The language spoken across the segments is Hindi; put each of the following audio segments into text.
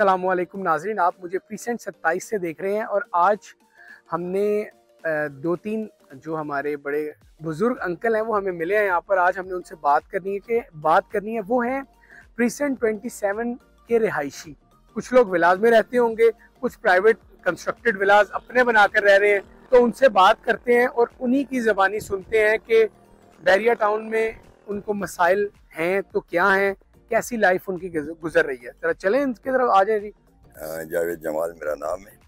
वालेकुम नाजरीन, आप मुझे प्रीसेंट सत्ताईस से देख रहे हैं और आज हमने दो तीन जो हमारे बड़े बुज़ुर्ग अंकल हैं वो हमें मिले हैं यहाँ पर। आज हमने उनसे बात करनी है कि, बात करनी है वो हैं प्रीसेंट ट्वेंटी सेवन के रिहायशी। कुछ लोग विलाज में रहते होंगे, कुछ प्राइवेट कंस्ट्रक्टेड विलाज अपने बनाकर रह रहे हैं तो उनसे बात करते हैं और उन्हीं की ज़बानी सुनते हैं कि बैरिया टाउन में उनको मसाइल हैं तो क्या हैं कैसी लाइफ उनकी गुजर रही है? जरा चलें इनकी तरफ़ आ जाए जी। जावेद जमाल मेरा नाम है।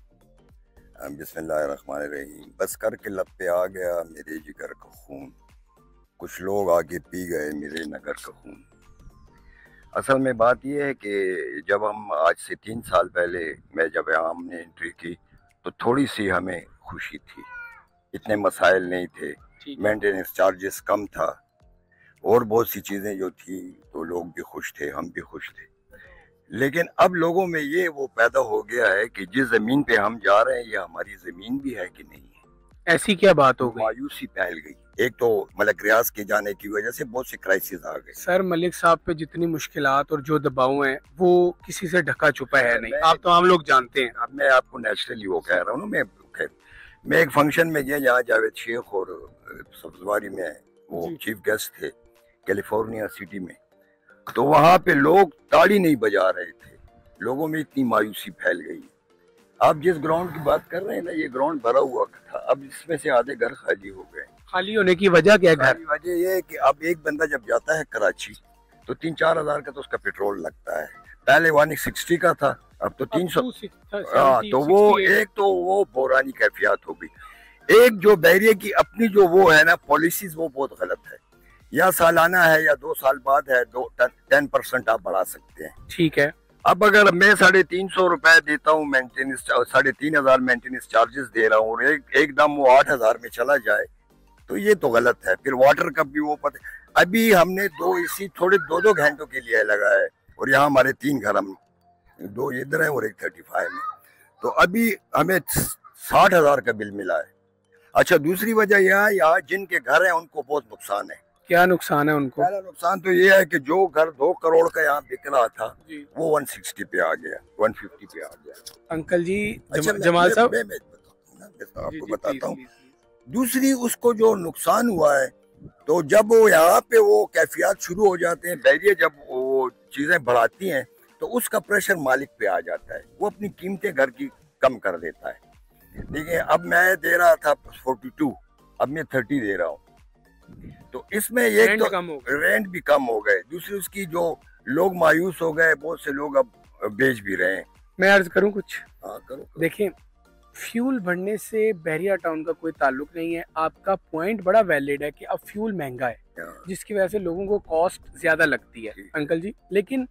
बिस्मिल्लाहिर्रहमानिर्रहीम। बस कर के लब पे आ गया मेरे जिगर का खून। कुछ लोग आगे पी गए मेरे नगर का खून। असल में बात यह है कि जब हम आज से तीन साल पहले मैं जब आम ने एंट्री की तो थोड़ी सी हमें खुशी थी। इतने मसाइल नहीं थे। मेंटेनेंस चार्जेस कम था। और बहुत सी चीज़ें जो थी तो लोग भी खुश थे हम भी खुश थे। लेकिन अब लोगों में ये वो पैदा हो गया है कि जिस ज़मीन पे हम जा रहे हैं ये हमारी ज़मीन भी है कि नहीं है। ऐसी क्या बात हो गई? मायूसी फैल गई। एक तो मलिक रियाज के जाने की वजह से बहुत से क्राइसिस आ गए सर मलिक साहब पे जितनी मुश्किल और जो दबाव है वो किसी से ढका छुपा है नहीं। आप तो हम लोग जानते हैं। अब मैं आपको नेचुरली वो कह रहा हूँ मैं मैं एक फ़ंक्शन में गया जहाँ जावेद शेख और सब्जवारी में वो चीफ गेस्ट थे। कैलिफ़ोर्निया सिटी में तो वहाँ पे लोग ताड़ी नहीं बजा रहे थे। लोगों में इतनी मायूसी फैल गई। आप जिस ग्राउंड की बात कर रहे हैं ना ये ग्राउंड भरा हुआ था। अब इसमें से आधे घर खाली हो गए। खाली होने की वजह क्या घर? वजह ये है कि अब एक बंदा जब जाता है कराची तो तीन चार हज़ार का तो उसका पेट्रोल लगता है। पहले वन सिक्सटी का था अब तो तीन सौ हाँ तो वो एक तो वो बोरानी कैफियत हो गई। एक जो बैरियर की अपनी जो वो है ना पॉलिसीज़ वो बहुत गलत है या सालाना है या दो साल बाद है दो टेन परसेंट आप बढ़ा सकते हैं। ठीक है। अब अगर मैं साढ़े तीन सौ रुपए देता हूँ मेंटेनेंस साढ़े तीन हज़ार मेंटेनेंस चार्जेस दे रहा हूँ और एक एकदम वो आठ हज़ार में चला जाए तो ये तो गलत है। फिर वाटर कप भी वो पता अभी हमने दो इसी थोड़े दो दो घंटों के लिए लगा है और यहाँ हमारे तीन घर हम दो इधर है और एक थर्टी फाइव में। तो अभी हमें साठ हज़ार का बिल मिला है। अच्छा दूसरी वजह यह है यहाँ जिनके घर है उनको बहुत नुकसान है। क्या नुकसान है उनको? पहला नुकसान तो ये है कि जो घर दो करोड़ का यहाँ बिक रहा था वो वन सिक्सटी पे आ गया वन फिफ्टी पे आ गया। अंकल जी अच्छा, जमाल साहब? आपको बताता हूँ। दूसरी उसको जो नुकसान हुआ है तो जब वो यहाँ पे वो कैफियत शुरू हो जाते हैं बैरियर जब वो चीज़ें बढ़ाती हैं तो उसका प्रेशर मालिक पे आ जाता है। वो अपनी कीमतें घर की कम कर देता है। देखिए अब मैं दे रहा था फोर्टी टू अब मैं थर्टी दे रहा हूँ। तो इसमें ये रेंट, तो, कम हो रेंट भी कम हो गए। दूसरी उसकी जो लोग मायूस हो गए बहुत से लोग अब बेच भी रहे हैं। मैं अर्ज़ करूँ कुछ? हाँ करो, देखिए फ्यूल बढ़ने से बैरिया टाउन का कोई ताल्लुक नहीं है। आपका पॉइंट बड़ा वैलिड है कि अब फ्यूल महँगा है हाँ। जिसकी वजह से लोगों को कॉस्ट ज़्यादा लगती है अंकल जी। लेकिन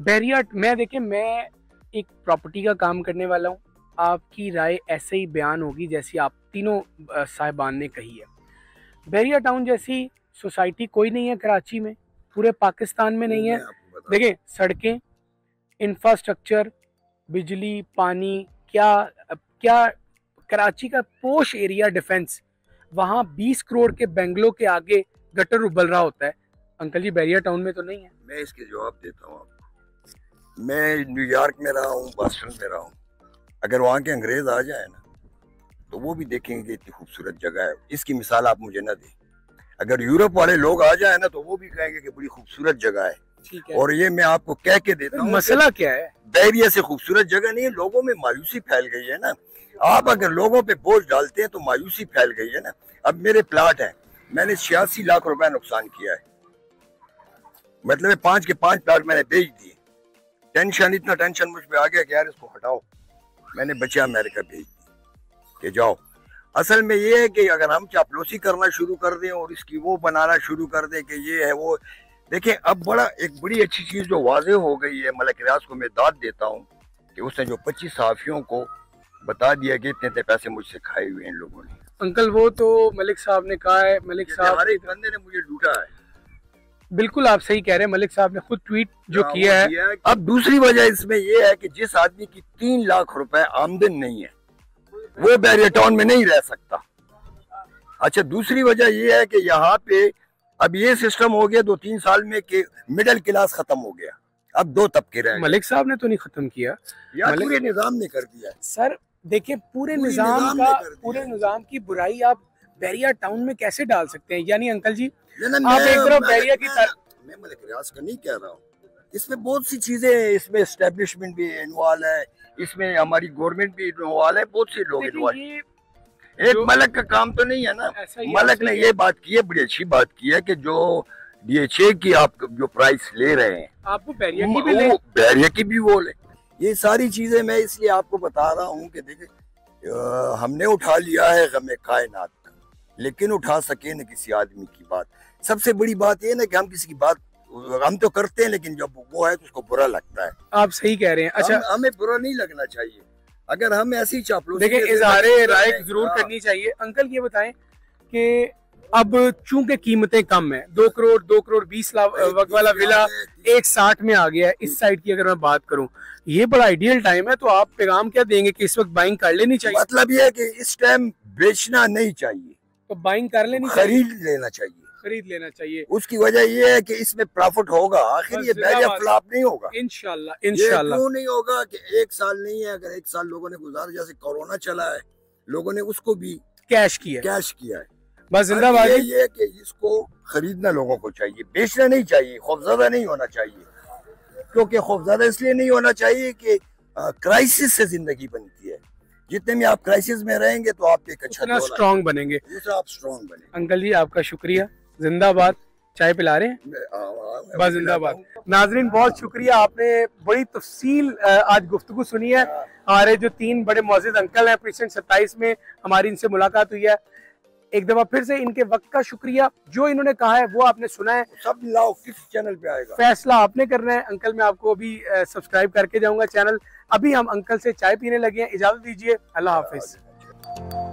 बैरिया मैं देखिए मैं एक प्रॉपर्टी का काम करने वाला हूँ। आपकी राय ऐसे ही बयान होगी जैसी आप तीनों साहिबान ने कही है। बैरिया टाउन जैसी सोसाइटी कोई नहीं है कराची में पूरे पाकिस्तान में नहीं है। देखिए सड़कें इंफ्रास्ट्रक्चर बिजली पानी क्या क्या कराची का पोश एरिया डिफेंस वहाँ 20 करोड़ के बेंगलो के आगे गटर उबल रहा होता है। अंकल जी बैरिया टाउन में तो नहीं है। मैं इसके जवाब देता हूँ आपको। मैं न्यूयॉर्क में रहा हूँ बॉस्टन में रहा हूँ। अगर वहाँ के अंग्रेज़ आ जाए ना तो वो भी देखेंगे कि इतनी खूबसूरत जगह है। इसकी मिसाल आप मुझे ना दें। अगर यूरोप वाले लोग आ जाए ना तो वो भी कहेंगे कि बड़ी खूबसूरत जगह है। है। और ये मैं आपको कह के देता हूँ मसला क्या है? बैरिया से खूबसूरत जगह नहीं है लोगों में मायूसी फैल गई है ना। आप अगर लोगों पे बोझ डालते हैं तो मायूसी फैल गई है ना। अब मेरे प्लाट है। मैंने छियासी लाख रुपए नुकसान किया है। मतलब पाँच के पाँच प्लाट मैंने बेच दिए। टेंशन इतना टेंशन मुझ पर आ गया कि यार इसको हटाओ। मैंने बचा अमेरिका भेज कि जाओ। असल में ये है कि अगर हम चापलूसी करना शुरू कर दें और इसकी वो बनाना शुरू कर दें कि ये है वो देखिए अब बड़ा एक बड़ी अच्छी चीज़ जो वाजे हो गई है मलिक रियाज को मैं दाद देता हूँ कि उसने जो पच्चीस सहाफ़ियों को बता दिया कि इतने इतने पैसे मुझसे खाए हुए हैं इन लोगों ने। अंकल वो तो मलिक साहब ने कहा है मलिक साहब हमारे बंदे ने मुझे लूटा है। बिल्कुल आप सही कह रहे हैं मलिक साहब ने खुद ट्वीट जो हाँ, किया है। अब दूसरी वजह इसमें यह है कि जिस आदमी की तीन लाख रुपए आमदन नहीं है वो बैरियर टाउन में नहीं रह सकता। अच्छा दूसरी वजह यह है कि यहाँ पे अब ये सिस्टम हो गया दो तीन साल में कि मिडिल क्लास खत्म हो गया। अब दो तबके रहे मलिक साहब ने तो नहीं खत्म किया। या मलिक- पूरे निज़ाम ने कर दिया। सर देखिए पूरे निज़ाम निज़ाम का पूरे निज़ाम की बुराई आप बैरिया टाउन में कैसे डाल सकते हैं? यानी अंकल जी आप एक तरफ़ बैरिया की मैं- मैं मलिक रियाज का नहीं कह रहा हूँ। इसमें बहुत सी चीज़ें इसमें एस्टेब्लिशमेंट भी इन्वॉल्व है इसमें हमारी गवर्नमेंट भी इन्वॉल्व है बहुत से लोग इन्वॉल्व ये एक मलक का काम तो नहीं है ना। मलक ने ये बात की है बड़ी अच्छी बात की है कि जो डीएचए की आप जो प्राइस ले रहे हैं आपको बैरिया की भी ले। बैरिया की भी वो ले। ये सारी चीज़ें मैं इसलिए आपको बता रहा हूँ कि देखिए अ, हमने उठा लिया है गमे कायनात का लेकिन उठा सके न किसी आदमी की बात। सबसे बड़ी बात ये ना कि हम किसी की बात हम तो करते हैं लेकिन जब वो है तो उसको बुरा लगता है। आप सही कह रहे हैं। अच्छा। हम, हमें बुरा नहीं लगना चाहिए। अगर हम ऐसी चापलूसी देखिए इजहार राय ज़रूर हाँ, करनी चाहिए। अंकल ये बताएँ कि अब चूँकि कीमतें कम है दो करोड़ दो करोड़ बीस लाख वाला विला एक साठ में आ गया है। इस साइड की अगर मैं बात करूँ ये बड़ा आइडियल टाइम है तो आप पैगाम क्या देंगे कि इस वक्त बाइंग कर लेनी चाहिए? मतलब ये है कि इस टाइम बेचना नहीं चाहिए। तो बाइंग कर लेनी खरीद लेना चाहिए। खरीद लेना चाहिए। उसकी वजह ये है कि इसमें प्रॉफिट होगा। आखिर ये बैरिया फ्लॉप नहीं होगा। इनशाला इनशाला क्यों नहीं होगा कि एक साल नहीं है अगर एक साल लोगों ने गुजारा जैसे कोरोना चला है लोगों ने उसको भी कैश किया है। कैश किया है। बस जिंदाबाद। ये। कि इसको खरीदना लोगों को चाहिए बेचना नहीं चाहिए खौफजदा नहीं होना चाहिए। क्योंकि खौफजदा इसलिए नहीं होना चाहिए कि क्राइसिस से ज़िंदगी बनती है। जितने में आप क्राइसिस में रहेंगे तो आप एक अच्छा स्ट्रांग बनेंगे। दूसरा आप स्ट्रॉन्ग बने अंकल जी आपका शुक्रिया। जिंदाबाद। चाय पिला रहे हैं? बस जिंदाबाद। नाजरीन बहुत शुक्रिया आपने बड़ी तफसील आज गुफ्तगू सुनी है। हमारे जो तीन बड़े मोजिद अंकल हैं प्रेसिडेंट सत्ताईस में हमारी इनसे मुलाकात हुई है। एक दफ़ा फिर से इनके वक्त का शुक्रिया। जो इन्होंने कहा है वो आपने सुना है। सब लाओ किस चैनल पे आएगा? फैसला आपने करना है। अंकल मैं आपको अभी सब्सक्राइब करके जाऊँगा चैनल अभी हम अंकल से चाय पीने लगे हैं। इजाज़त दीजिए। अल्लाह हाफिज।